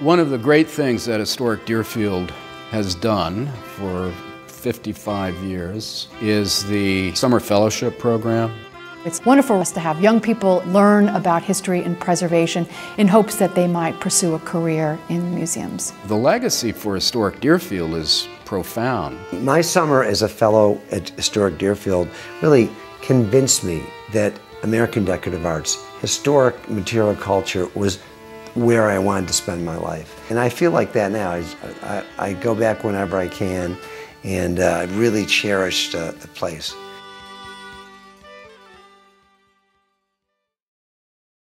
One of the great things that Historic Deerfield has done for 55 years is the Summer Fellowship Program. It's wonderful for us to have young people learn about history and preservation in hopes that they might pursue a career in museums. The legacy for Historic Deerfield is profound. My summer as a fellow at Historic Deerfield really convinced me that American Decorative Arts, historic material culture was where I wanted to spend my life. And I feel like that now. I, I, I go back whenever I can and uh, really cherish the place.